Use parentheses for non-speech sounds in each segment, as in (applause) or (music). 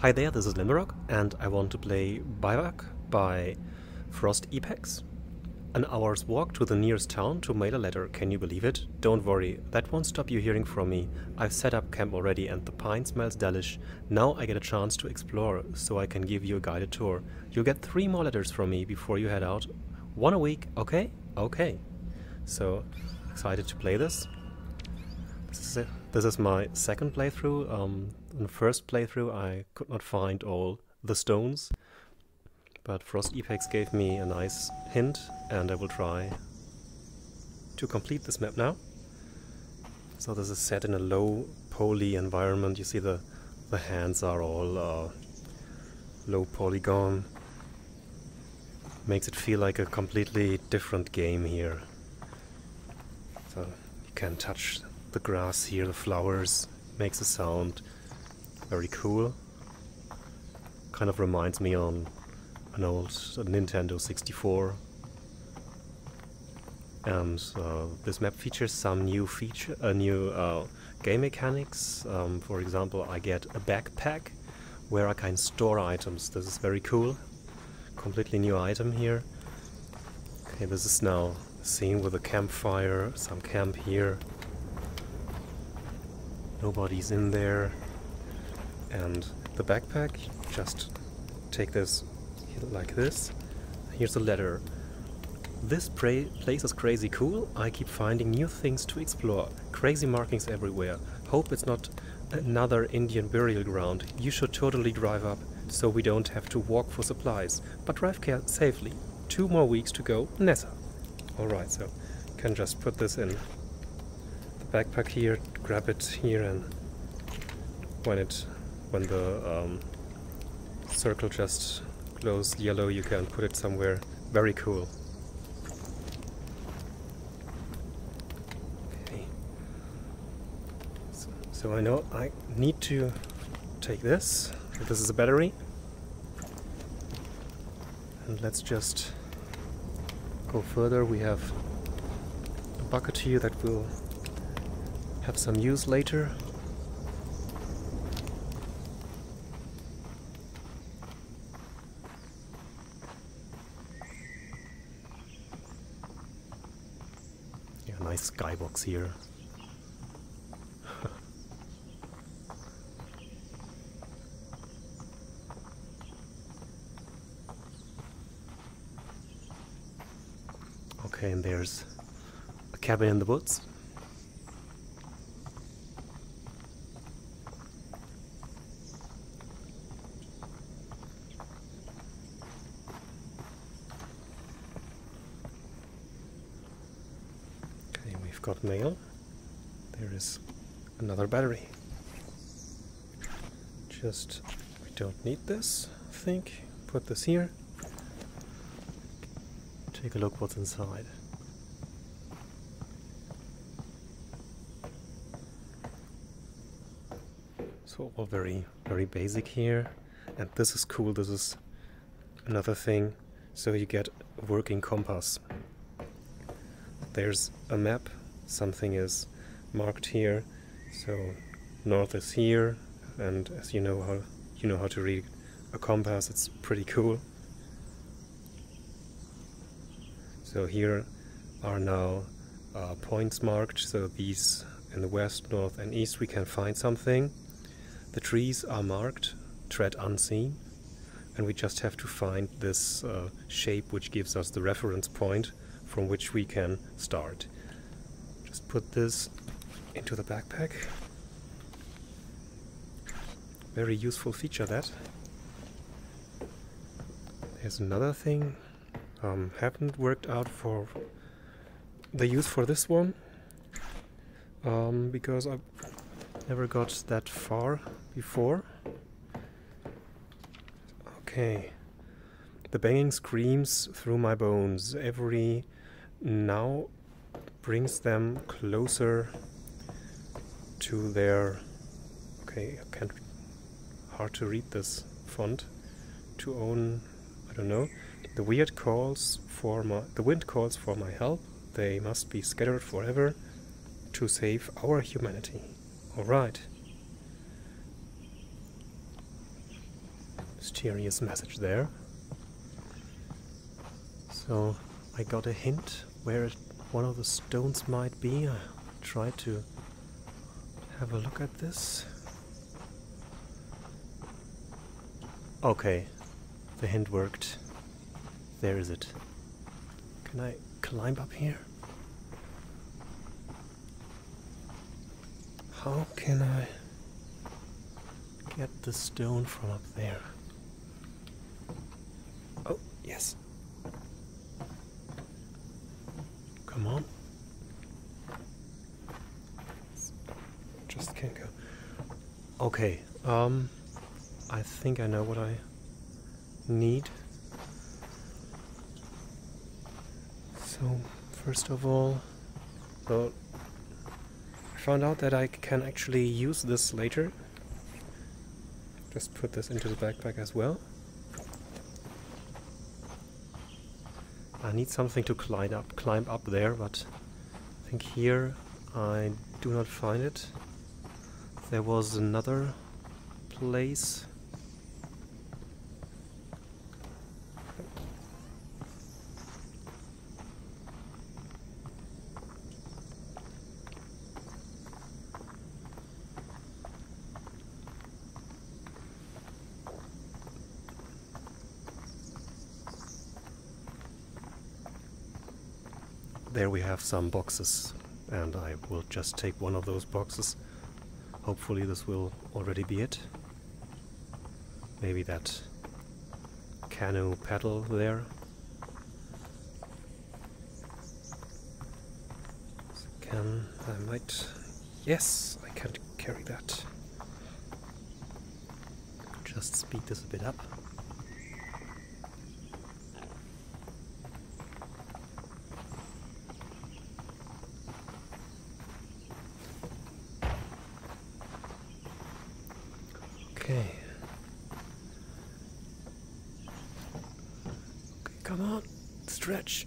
Hi there, this is Limberock, and I want to play Bivouac by FrostEpex. An hour's walk to the nearest town to mail a letter, can you believe it? Don't worry, that won't stop you hearing from me. I've set up camp already and the pine smells delish. Now I get a chance to explore, so I can give you a guided tour. You'll get three more letters from me before you head out. One a week, okay? Okay. So, excited to play this. This is. This is my second playthrough. Um, in the first playthrough I could not find all the stones, but FrostEpex gave me a nice hint and I will try to complete this map now. So this is set in a low poly environment. You see the, the hands are all uh, low polygon. Makes it feel like a completely different game here. So you can touch the grass here, the flowers, makes a sound. Very cool. Kind of reminds me on an old Nintendo 64. And uh, this map features some new feature, uh, new uh, game mechanics. Um, for example, I get a backpack where I can store items. This is very cool. Completely new item here. Okay, this is now scene with a campfire, some camp here. Nobody's in there. And the backpack, just take this like this. Here's a letter. This place is crazy cool. I keep finding new things to explore. Crazy markings everywhere. Hope it's not another Indian burial ground. You should totally drive up so we don't have to walk for supplies. But drive care safely. Two more weeks to go. Nessa. Alright, so can just put this in the backpack here, grab it here and when it when the um, circle just glows yellow you can put it somewhere. Very cool. Okay. So, so I know I need to take this. This is a battery. And let's just go further. We have a bucket here that will have some use later skybox here. (laughs) okay, and there's a cabin in the woods. Got mail. There is another battery. Just, we don't need this, I think. Put this here. Take a look what's inside. So all very, very basic here. And this is cool, this is another thing. So you get working compass. There's a map something is marked here. So north is here and as you know how you know how to read a compass it's pretty cool. So here are now uh, points marked. So these in the west north and east we can find something. The trees are marked tread unseen. And we just have to find this uh, shape which gives us the reference point from which we can start just put this into the backpack. Very useful feature that. There's another thing. Um, haven't worked out for the use for this one. Um, because I never got that far before. Okay. The banging screams through my bones every now brings them closer to their okay I can't hard to read this font to own I don't know. The weird calls for my the wind calls for my help. They must be scattered forever to save our humanity. All right. Mysterious message there. So I got a hint where it, one of the stones might be. I try to have a look at this. Okay, the hint worked. There is it. Can I climb up here? How can I get the stone from up there? Oh, yes. Come on. Just can't go. Okay, um, I think I know what I need. So, first of all, so I found out that I can actually use this later. Just put this into the backpack as well. I need something to climb up, climb up there, but I think here I do not find it. There was another place. There we have some boxes and I will just take one of those boxes. Hopefully this will already be it. Maybe that canoe paddle there. Can I might yes I can carry that. Just speed this a bit up. Okay. Okay, come on, stretch.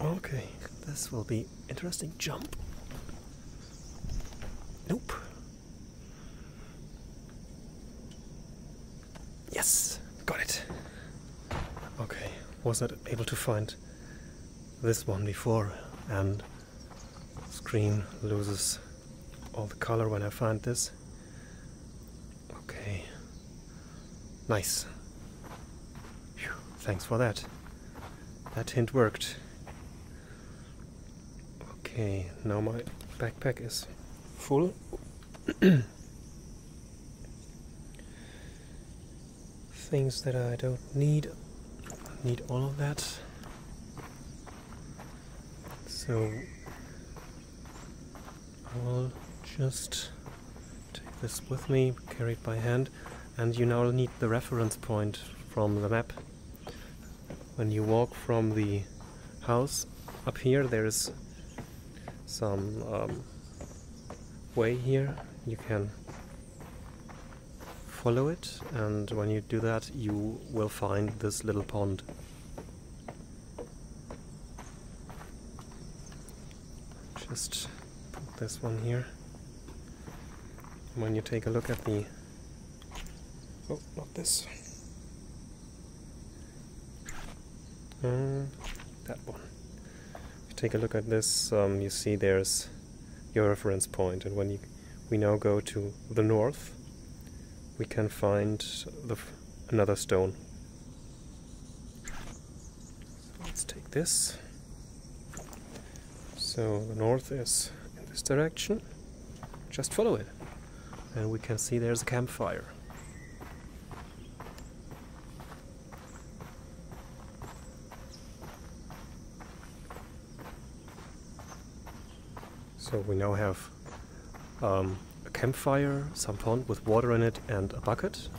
Okay, will be interesting. Jump. Nope. Yes, got it. Okay, was not able to find this one before, and screen loses all the color when I find this. Okay. Nice. Thanks for that. That hint worked. Okay, now my backpack is full. (coughs) Things that I don't need. Need all of that. So I will just take this with me, carry it by hand, and you now need the reference point from the map. When you walk from the house up here, there is some um, way here. You can follow it, and when you do that, you will find this little pond. Just put this one here when you take a look at the oh not this um, that one take a look at this um, you see there's your reference point and when you we now go to the north we can find the another stone. So let's take this. So the north is in this direction. Just follow it. And we can see there's a campfire. So we now have um, a campfire, some pond with water in it and a bucket.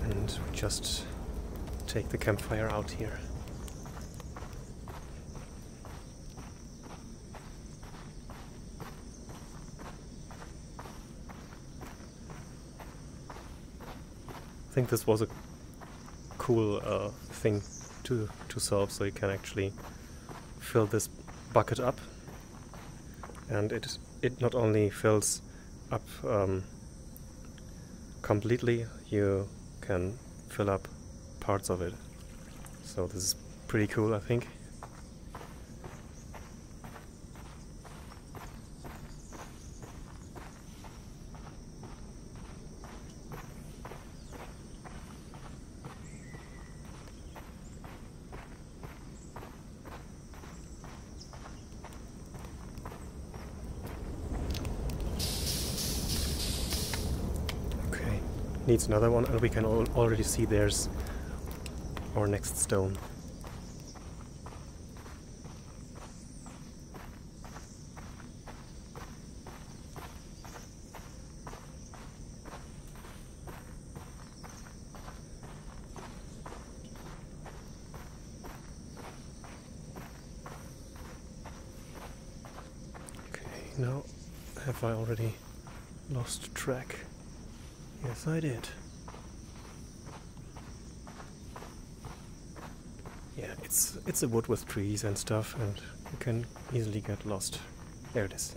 And we just take the campfire out here. I think this was a cool uh, thing to to solve, so you can actually fill this bucket up and it it not only fills up um, completely, you can fill up parts of it. So this is pretty cool, I think. Another one and we can al already see there's our next stone. Okay, now have I already lost track? Yes, I did. Yeah, it's it's a wood with trees and stuff, and you can easily get lost. There it is.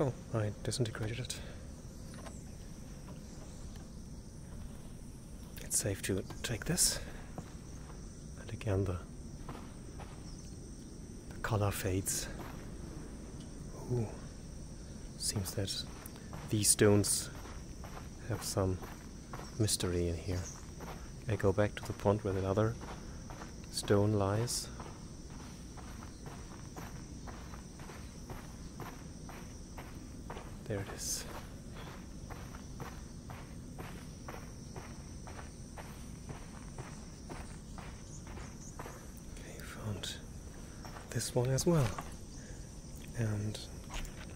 Oh, I disintegrated it. It's safe to take this. And again the, the color fades. Ooh. Seems that these stones have some mystery in here. I go back to the pond where the other stone lies. There it is. Okay, found this one as well. And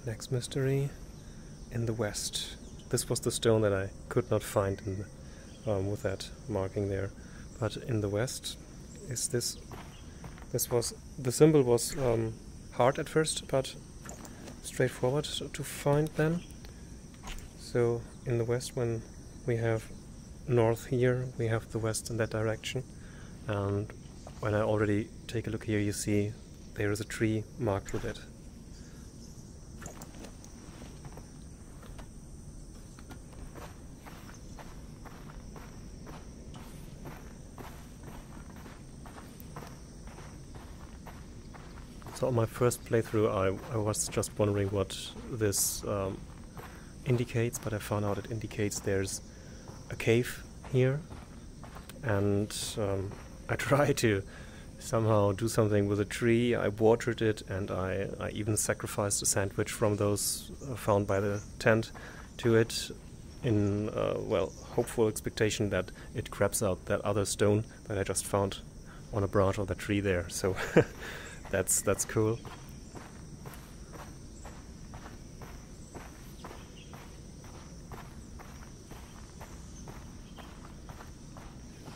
next mystery in the west. This was the stone that I could not find in um, with that marking there. But in the west is this. This was the symbol was um, hard at first, but straightforward to find them. So in the west when we have north here, we have the west in that direction. And when I already take a look here, you see there is a tree marked with it. So on my first playthrough I, I was just wondering what this um, indicates, but I found out it indicates there's a cave here and um, I (laughs) tried to somehow do something with a tree. I watered it and I, I even sacrificed a sandwich from those uh, found by the tent to it in, uh, well, hopeful expectation that it grabs out that other stone that I just found on a branch of the tree there. So (laughs) that's that's cool.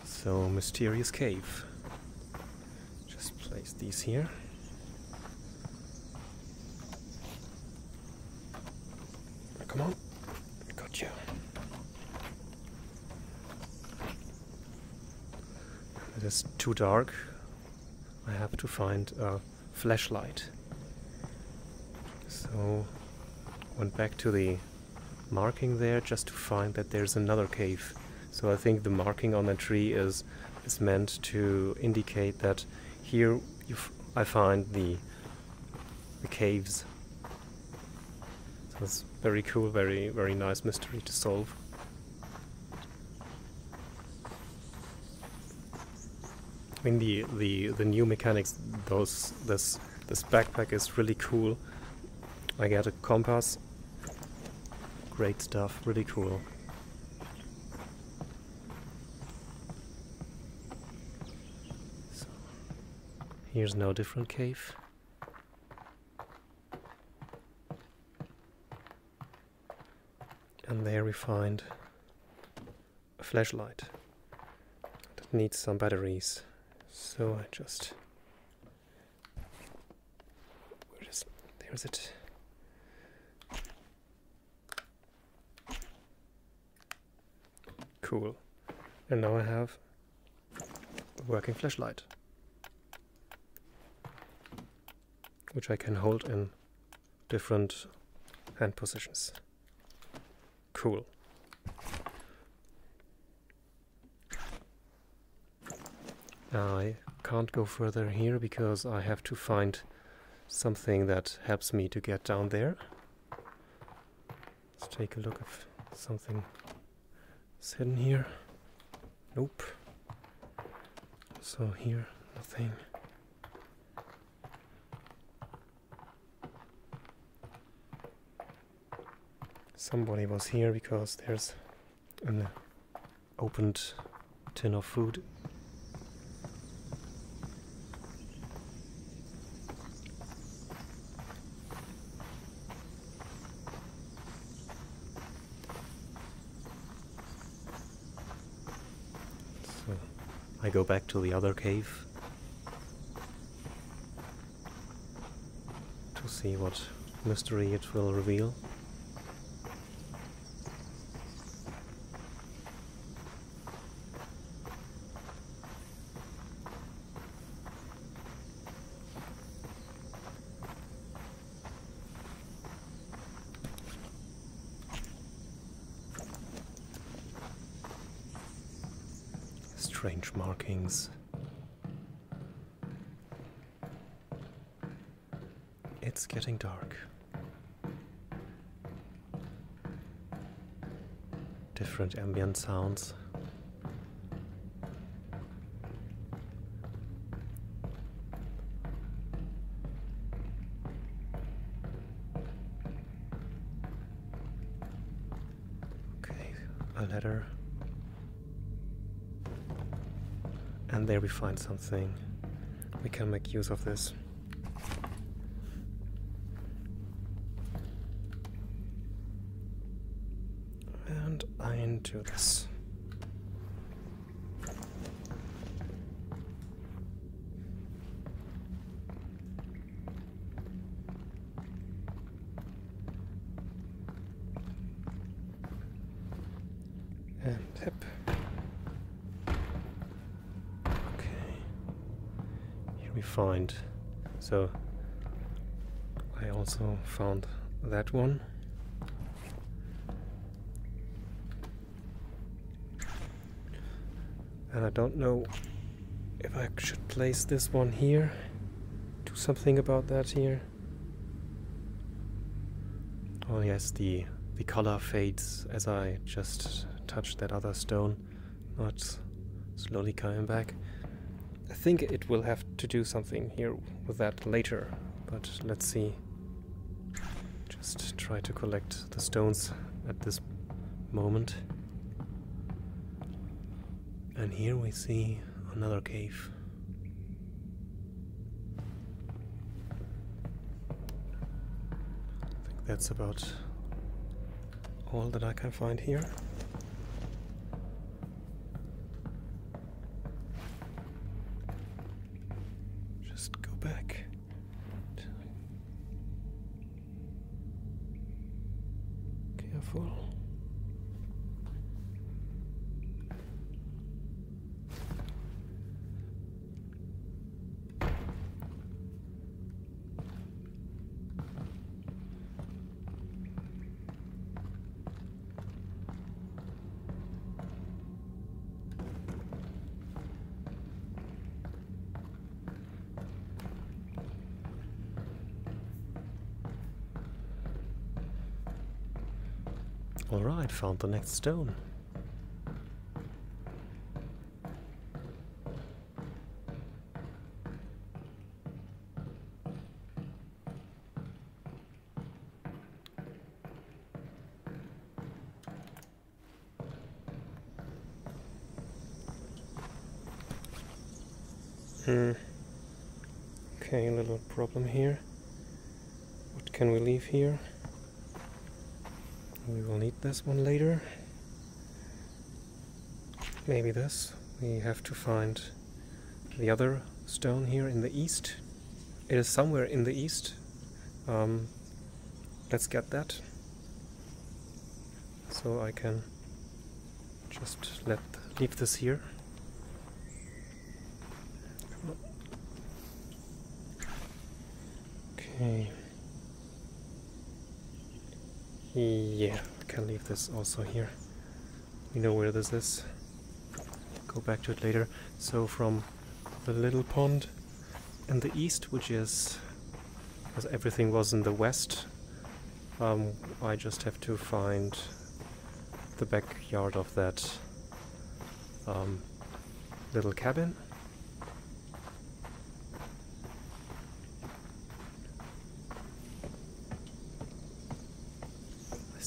So mysterious cave. Just place these here. Come on, got you. It is too dark I have to find a flashlight. So went back to the marking there just to find that there's another cave. So I think the marking on the tree is is meant to indicate that here I find the the caves. So it's very cool, very very nice mystery to solve. mean the the the new mechanics. Those this this backpack is really cool. I got a compass. Great stuff. Really cool. So, here's no different cave. And there we find a flashlight that needs some batteries. So I just. Where is. There's it. Cool. And now I have a working flashlight. Which I can hold in different hand positions. Cool. I can't go further here because I have to find something that helps me to get down there. Let's take a look if something is hidden here. Nope. So here, nothing. Somebody was here because there's an opened tin of food. So I go back to the other cave to see what mystery it will reveal. Markings. It's getting dark. Different ambient sounds. And there we find something. We can make use of this. And I into this. And hip. Okay. Here we find. So I also found that one. And I don't know if I should place this one here. Do something about that here. Oh yes, the the color fades as I just touch that other stone. Now it's slowly coming back. I think it will have to do something here with that later, but let's see. Just try to collect the stones at this moment. And here we see another cave. I think that's about all that I can find here. Found the next stone. Hmm. Okay, a little problem here. What can we leave here? We will need this one later. Maybe this. We have to find the other stone here in the east. It is somewhere in the east. Um, let's get that. So I can just let leave this here. Okay. Yeah, can leave this also here. We know where this is. Go back to it later. So from the little pond in the east, which is as everything was in the west, um, I just have to find the backyard of that um, little cabin.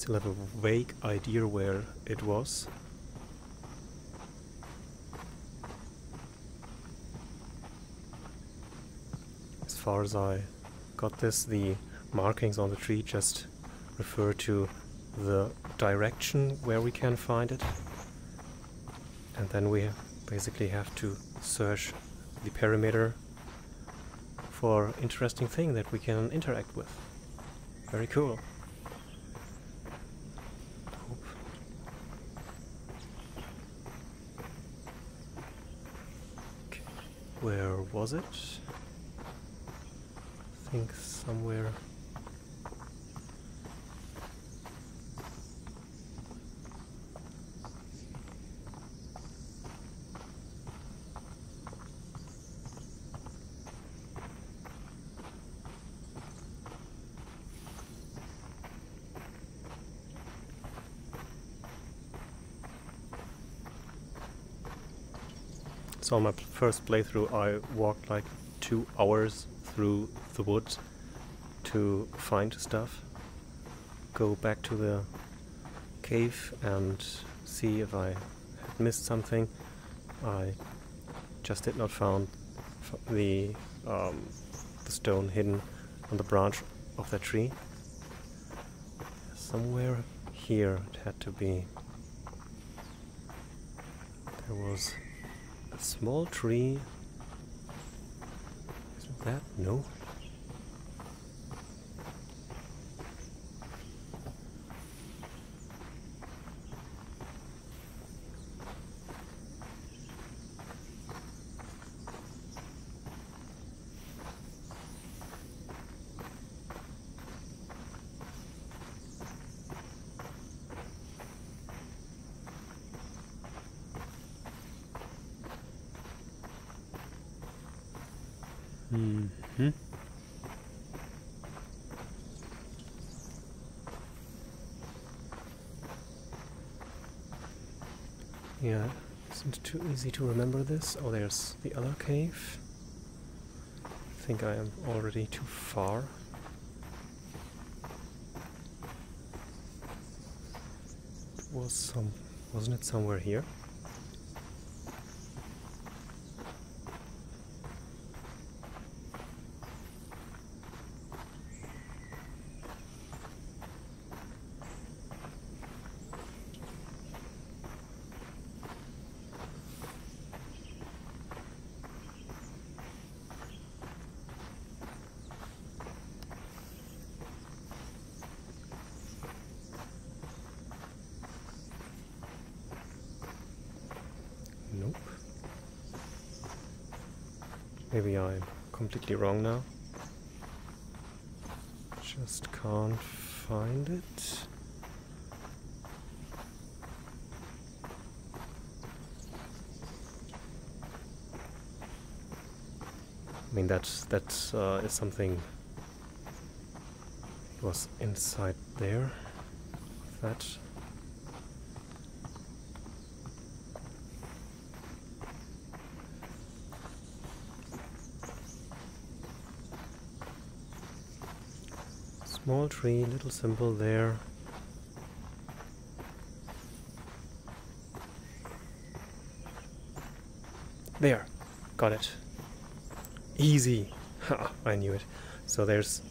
Still have a vague idea where it was. As far as I got this, the markings on the tree just refer to the direction where we can find it. And then we basically have to search the perimeter for interesting thing that we can interact with. Very cool. Where was it? I think somewhere. So on my first playthrough I walked like two hours through the woods to find stuff. Go back to the cave and see if I had missed something. I just did not found the um, the stone hidden on the branch of that tree. Somewhere here it had to be. There was small tree. Isn't that? No. Mm hmm. Yeah, isn't too easy to remember this. Oh, there's the other cave. I think I am already too far. It was some, wasn't it somewhere here? Maybe I'm completely wrong now. Just can't find it. I mean that that uh, is something was inside there. That Small tree, little symbol there. There, got it. Easy. (laughs) I knew it. So there's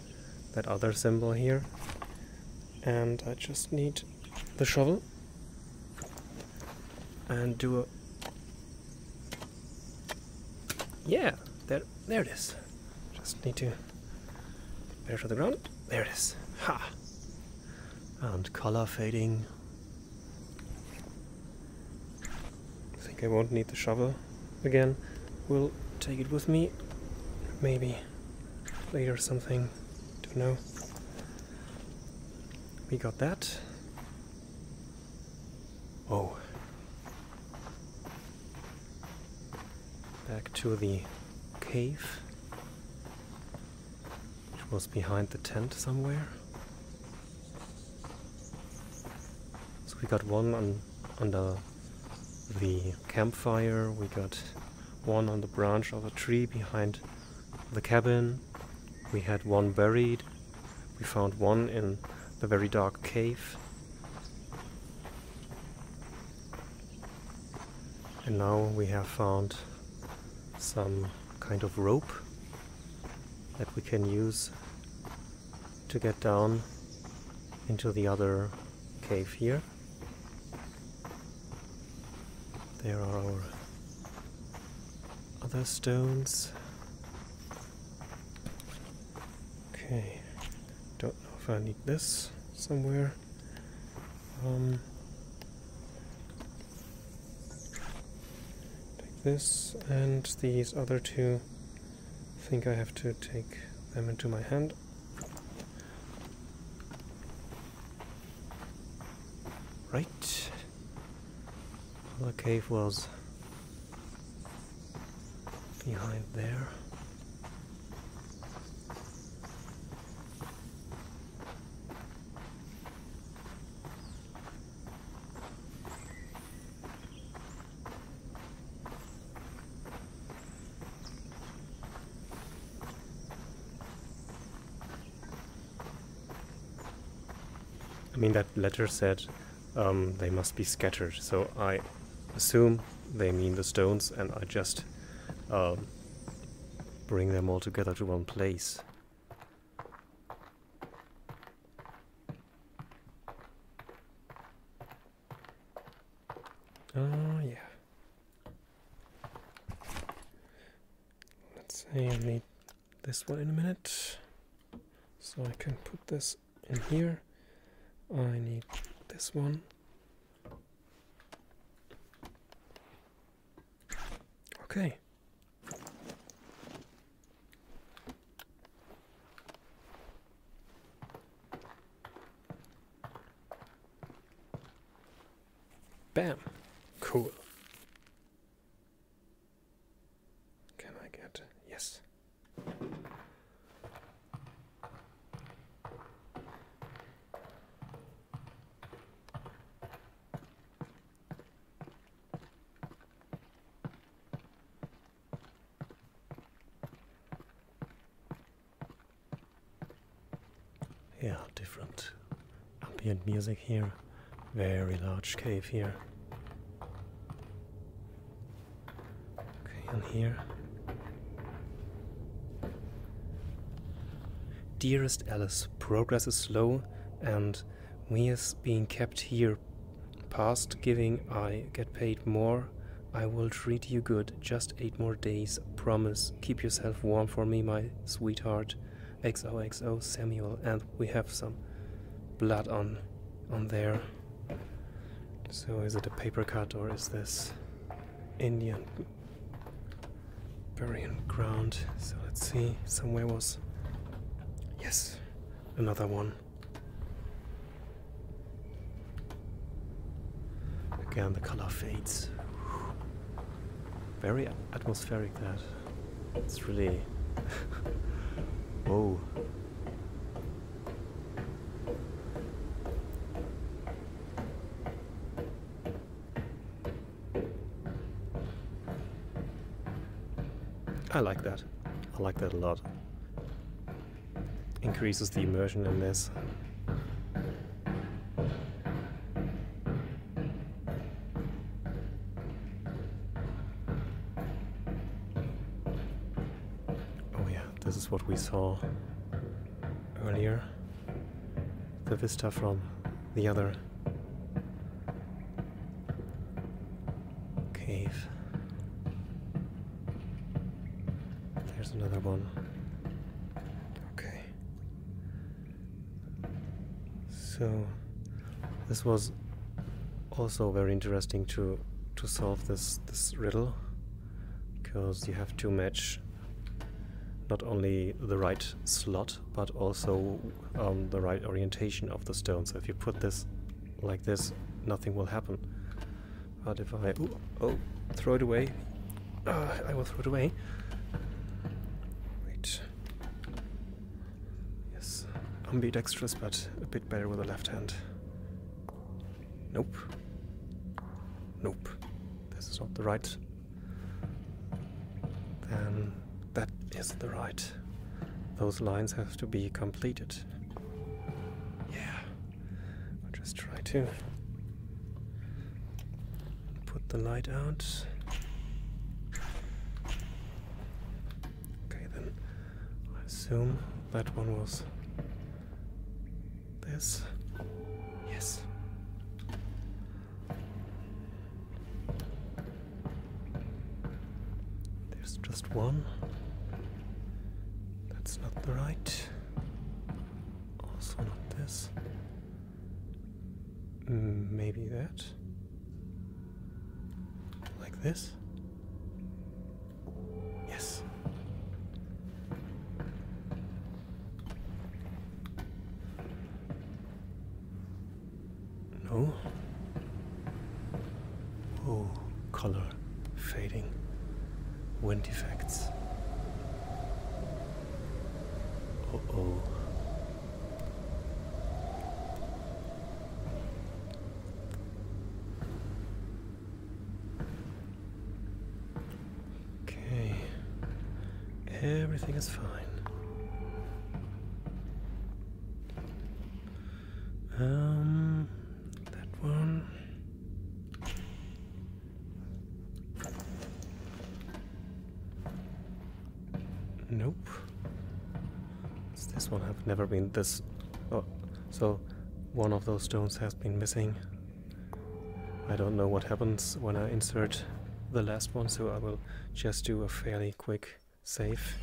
that other symbol here. And I just need the shovel and do a yeah there there it is just need to bear to the ground there it is. Ha. And color fading. I think I won't need the shovel again. We'll take it with me. Maybe later something. Don't know. We got that. Oh. Back to the cave was behind the tent somewhere so we got one on under the campfire we got one on the branch of a tree behind the cabin. We had one buried. We found one in the very dark cave. And now we have found some kind of rope that we can use to get down into the other cave here. There are our other stones. Okay, don't know if I need this somewhere. Um, take this and these other two. I think I have to take them into my hand. Right. The cave was behind there. I mean, that letter said um, they must be scattered, so I assume they mean the stones, and I just um, bring them all together to one place. Oh, yeah. Let's say I need this one in a minute. So I can put this in here. This one. Okay. Bam. Cool. Can I get yes? Yeah, different ambient music here. Very large cave here. Okay, and here. Dearest Alice, progress is slow and we is being kept here. Past giving I get paid more. I will treat you good. Just eight more days. Promise. Keep yourself warm for me, my sweetheart. XOXO Samuel. And we have some blood on on there. So is it a paper cut or is this Indian burying ground? So let's see. Somewhere was yes, another one. Again, the color fades. Very atmospheric. That it's really (laughs) whoa. I like that. I like that a lot. Increases the immersion in this. Oh yeah, this is what we saw earlier. The vista from the other another one. Okay. So this was also very interesting to to solve this this riddle because you have to match not only the right slot but also um, the right orientation of the stone. So if you put this like this, nothing will happen. But if I ooh, oh throw it away, uh, I will throw it away. Wait. Yes, ambidextrous, but a bit better with the left hand. Nope. Nope. This is not the right. Then that is the right. Those lines have to be completed. Yeah. I'll just try to put the light out. Okay, then I assume that one was this. Yes. There's just one. That's not the right. Also not this. Mm, Maybe that. Like this? Yes. No. Oh, color fading. Wind effects. Uh oh. Okay. Everything is fine. Um, that one. Nope. It's this one have never been this. Oh, so one of those stones has been missing. I don't know what happens when I insert the last one, so I will just do a fairly quick save.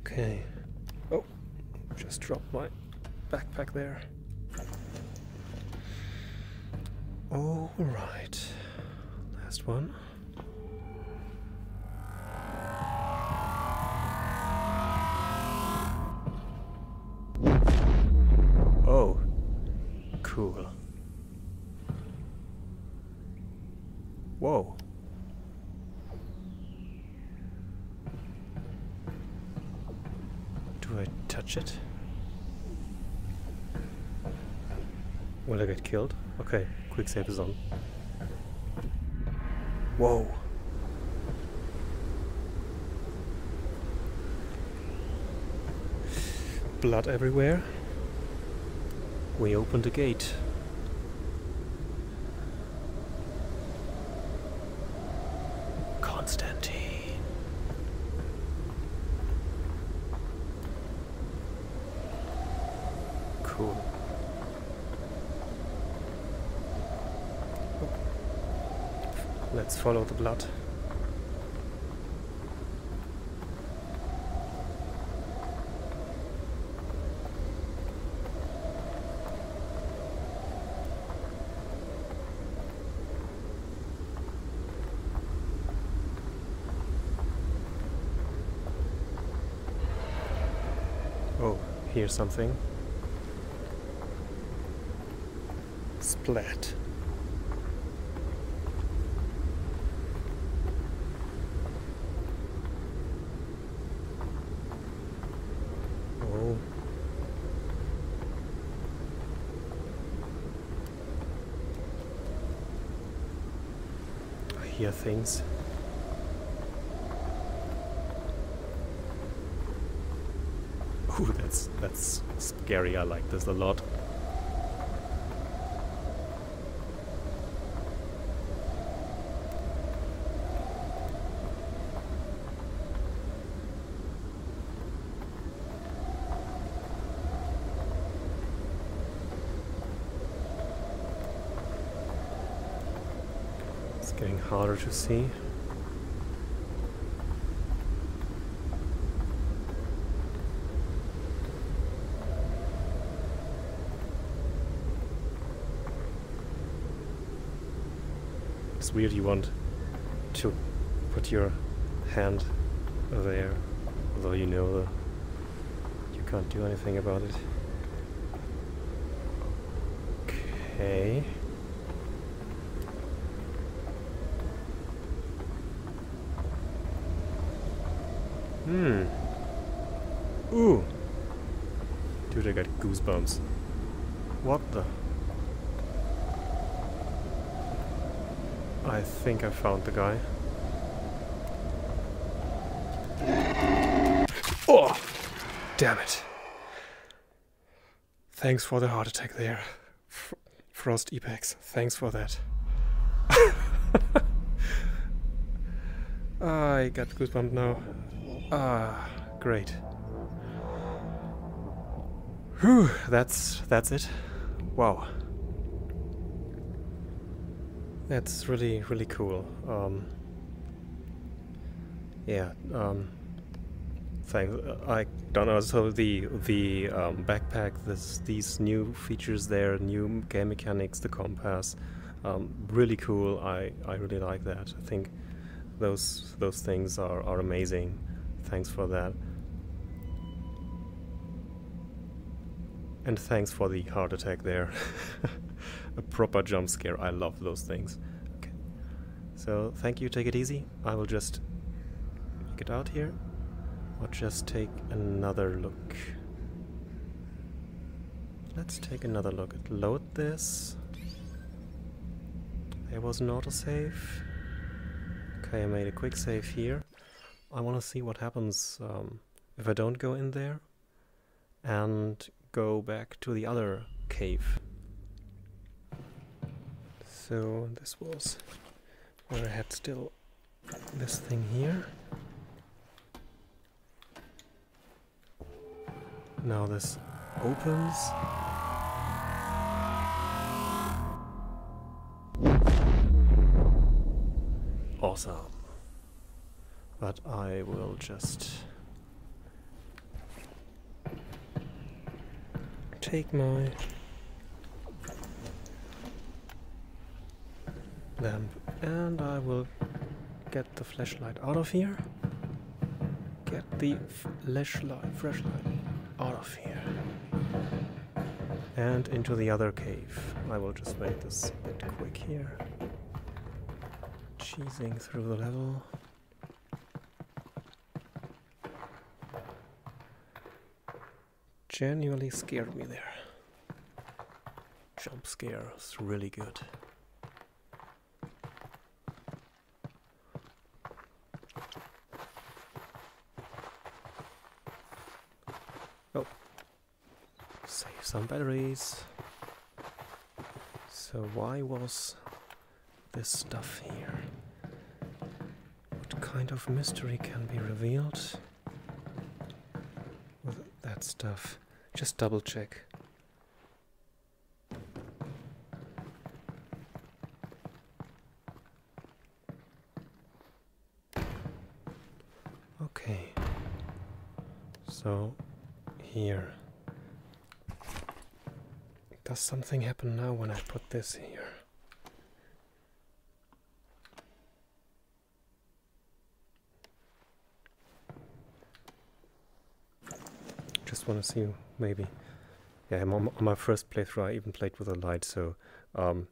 Okay. Oh, just dropped my backpack there. All right. Last one. Okay, quick save is on. Whoa. Blood everywhere. We opened the gate. Constantine. Cool. Let's the blood. Oh, here's something. Splat. Oh. I hear things. Ooh, that's that's scary. I like this a lot. harder to see. It's weird you want to put your hand there, although you know that you can't do anything about it. Okay. Hmm. Ooh. Dude, I got goosebumps. What the? I think I found the guy. Oh! Damn it. Thanks for the heart attack there. FrostEpex. Thanks for that. (laughs) I got goosebumps now. Ah, great. Whew, that's that's it. Wow. That's really really cool. Um, yeah. Um, thanks. I don't know. So the the um, backpack, this these new features there, new game mechanics, the compass, um, really cool. I I really like that. I think those those things are are amazing. Thanks for that. And thanks for the heart attack there. (laughs) A proper jump scare. I love those things. Okay. So thank you. Take it easy. I will just get out here. Or just take another look. Let's take another look. Load this. There was an autosave. Okay, I made a quick save here. I want to see what happens um, if I don't go in there and go back to the other cave. So this was where I had still this thing here. Now this opens. Awesome but I will just take my lamp and I will get the flashlight out of here. Get the flashlight flashlight out of here. And into the other cave. I will just make this a bit quick here. Cheesing through the level genuinely scared me there. Jump scare is really good. Oh, save some batteries. So why was this stuff here? What kind of mystery can be revealed with that stuff? Just double check. Okay. So, here. Does something happen now when I put this here? Want to see maybe. Yeah, on, on, my first playthrough, I even played with a light, so um,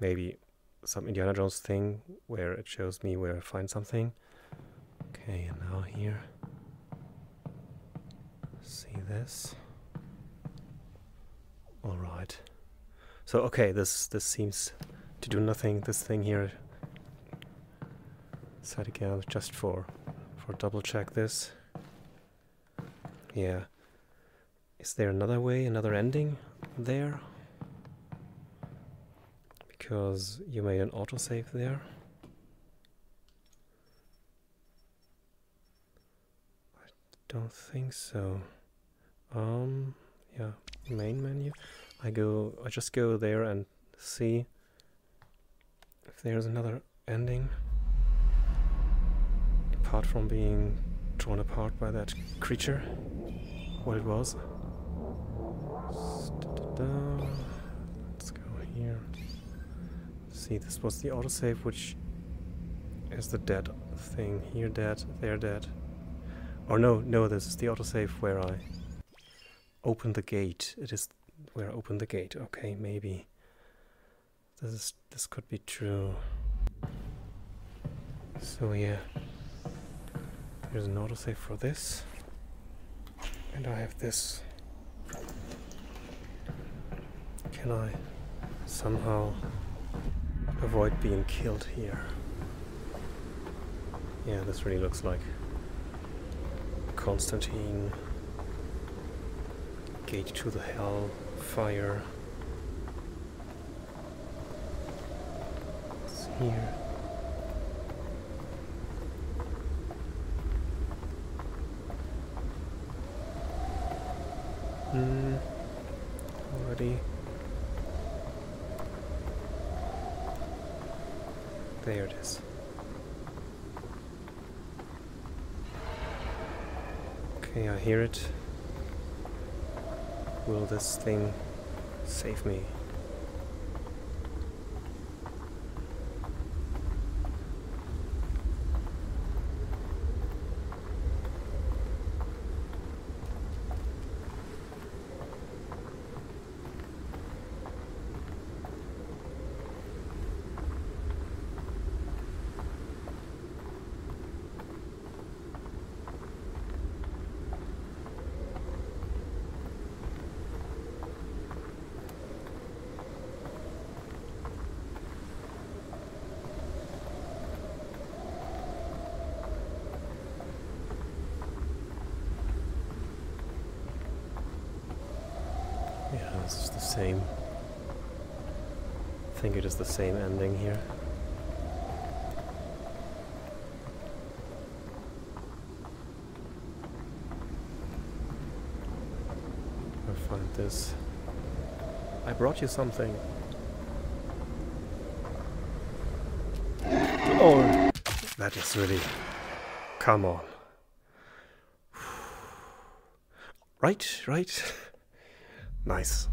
maybe some Indiana Jones thing where it shows me where I find something. Okay, and now here. See this? All right. So okay, this this seems to do nothing. This thing here. Set again just for for double check this. Yeah. Is there another way, another ending there? Because you made an autosave there. I don't think so. Um, yeah, main menu. I go, I just go there and see if there's another ending. Apart from being torn apart by that creature, what it was. See, this was the autosave, which is the dead thing. Here dead, there dead. Or no, no, this is the autosave where I open the gate. It is where I open the gate. Okay, maybe. This is this could be true. So yeah. There's an autosave for this. And I have this. Can I somehow avoid being killed here? Yeah, this really looks like Constantine. Gate to the hell, fire. It's here. Hmm. Already. There it is. Okay, I hear it. Will this thing save me? Yeah, this is the same. I think it is the same ending here. I find this. I brought you something. Oh, that is really. Come on. (sighs) Right, right. (laughs) Nice.